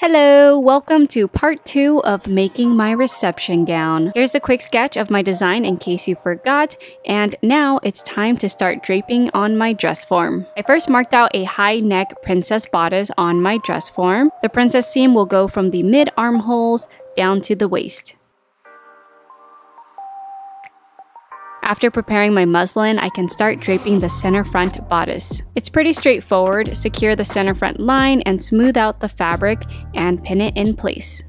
Hello, welcome to part two of making my reception gown. Here's a quick sketch of my design in case you forgot, and now it's time to start draping on my dress form. I first marked out a high neck princess bodice on my dress form. The princess seam will go from the mid armholes down to the waist. After preparing my muslin, I can start draping the center front bodice. It's pretty straightforward. Secure the center front line and smooth out the fabric and pin it in place.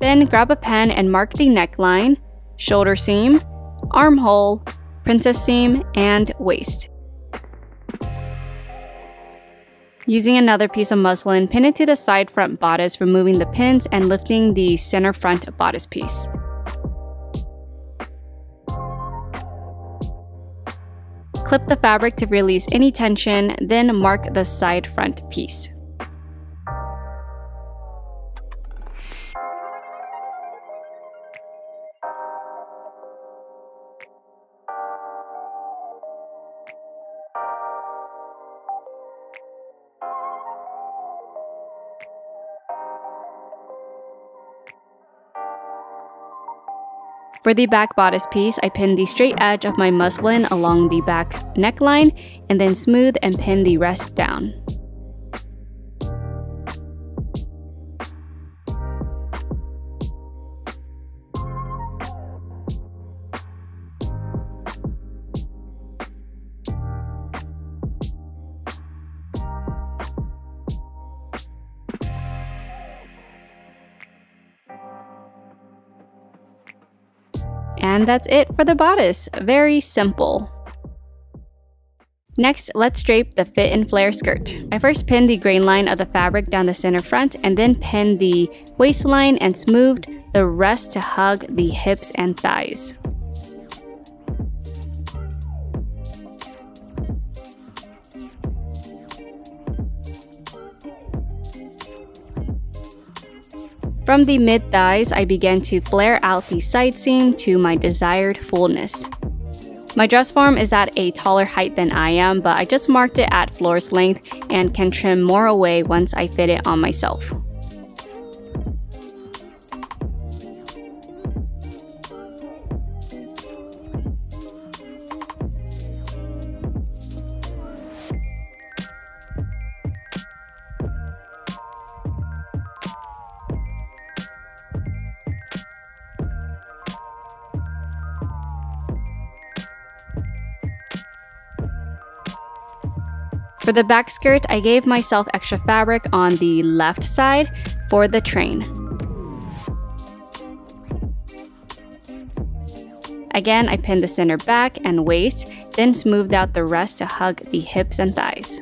Then grab a pen and mark the neckline, shoulder seam, armhole, princess seam, and waist. Using another piece of muslin, pin it to the side front bodice, removing the pins and lifting the center front bodice piece. Clip the fabric to release any tension, then mark the side front piece. For the back bodice piece, I pin the straight edge of my muslin along the back neckline and then smooth and pin the rest down. And that's it for the bodice. Very simple. Next, let's drape the fit and flare skirt. I first pinned the grain line of the fabric down the center front and then pinned the waistline and smoothed the rest to hug the hips and thighs. From the mid thighs, I began to flare out the side seam to my desired fullness. My dress form is at a taller height than I am, but I just marked it at floor's length and can trim more away once I fit it on myself. For the back skirt, I gave myself extra fabric on the left side for the train. Again, I pinned the center back and waist, then smoothed out the rest to hug the hips and thighs.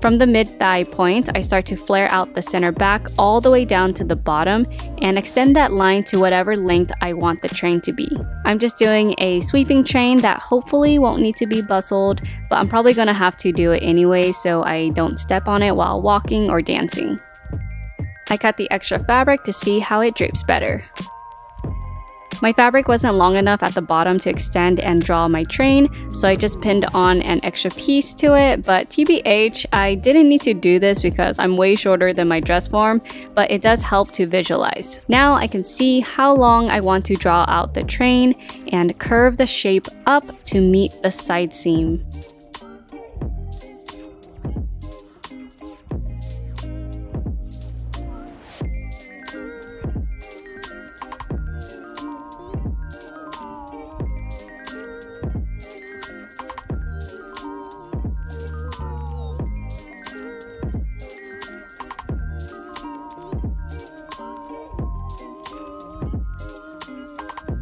From the mid-thigh point, I start to flare out the center back all the way down to the bottom and extend that line to whatever length I want the train to be. I'm just doing a sweeping train that hopefully won't need to be bustled, but I'm probably gonna have to do it anyway so I don't step on it while walking or dancing. I cut the extra fabric to see how it drapes better. My fabric wasn't long enough at the bottom to extend and draw my train, so I just pinned on an extra piece to it, but TBH, I didn't need to do this because I'm way shorter than my dress form, but it does help to visualize. Now I can see how long I want to draw out the train and curve the shape up to meet the side seam.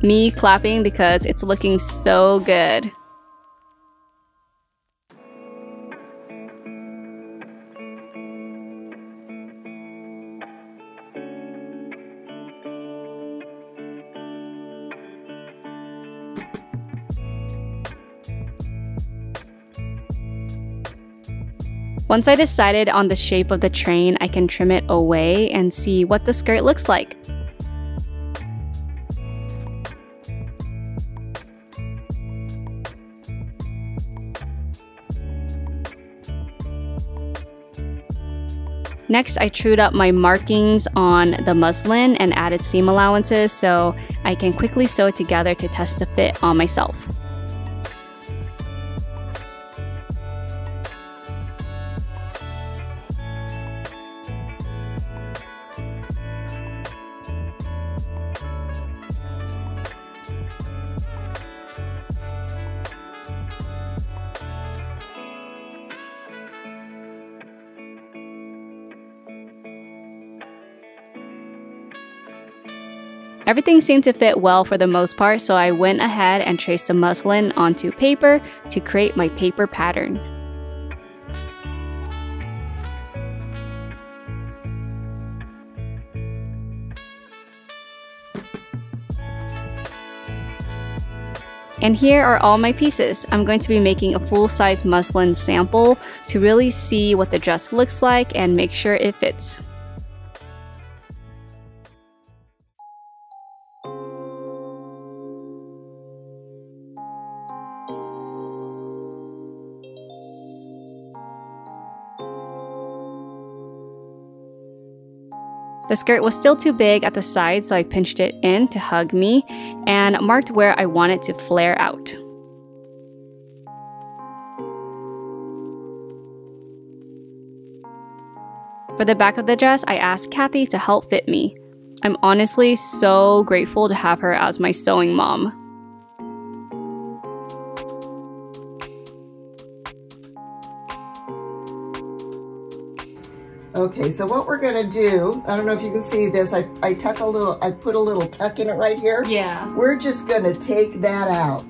me clapping because it's looking so good. Once I decided on the shape of the train, I can trim it away and see what the skirt looks like. Next, I trued up my markings on the muslin and added seam allowances so I can quickly sew it together to test the fit on myself. Everything seemed to fit well for the most part, so I went ahead and traced the muslin onto paper to create my paper pattern. And here are all my pieces. I'm going to be making a full-size muslin sample to really see what the dress looks like and make sure it fits. The skirt was still too big at the side, so I pinched it in to hug me and marked where I wanted to flare out. For the back of the dress, I asked Kathy to help fit me. I'm honestly so grateful to have her as my sewing mom. Okay, so what we're gonna do, I don't know if you can see this, I, I tuck a little, I put a little tuck in it right here. Yeah. We're just gonna take that out.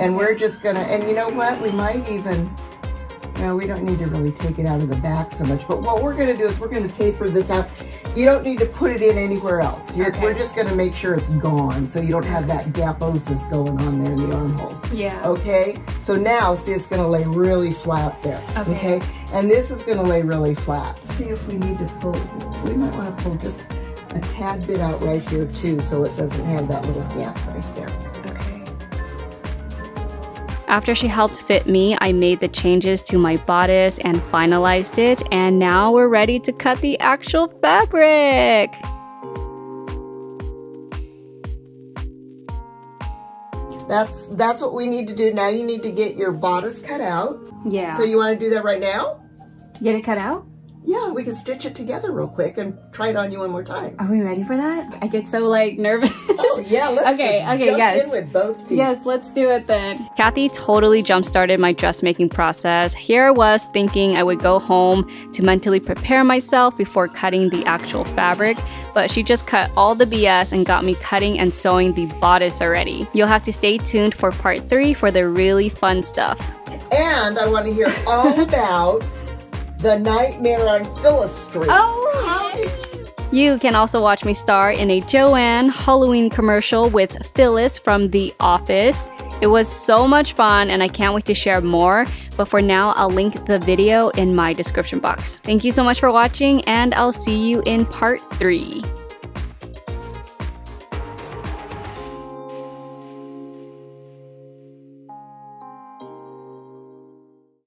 And we're just gonna, and you know what, we might even, no, we don't need to really take it out of the back so much, but what we're gonna do is we're gonna taper this out. You don't need to put it in anywhere else. Okay. We're just gonna make sure it's gone so you don't have that gaposis going on there in the armhole. Yeah. Okay, so now, see it's gonna lay really flat there. Okay. okay? And this is gonna lay really flat. See if we need to pull, we might wanna pull just a tad bit out right here too so it doesn't have that little gap right there. After she helped fit me, I made the changes to my bodice and finalized it, and now we're ready to cut the actual fabric. That's that's what we need to do. Now you need to get your bodice cut out. Yeah. So you want to do that right now? Get it cut out? Yeah, we can stitch it together real quick and try it on you one more time. Are we ready for that? I get so like nervous. Oh yeah, let's okay, okay, yes. with both feet. Yes, let's do it then. Kathy totally jump started my dressmaking process. Here I was thinking I would go home to mentally prepare myself before cutting the actual fabric, but she just cut all the BS and got me cutting and sewing the bodice already. You'll have to stay tuned for part three for the really fun stuff. And I want to hear all about the Nightmare on Phyllis Street. Oh, You can also watch me star in a Joann Halloween commercial with Phyllis from The Office. It was so much fun and I can't wait to share more, but for now I'll link the video in my description box. Thank you so much for watching and I'll see you in part 3.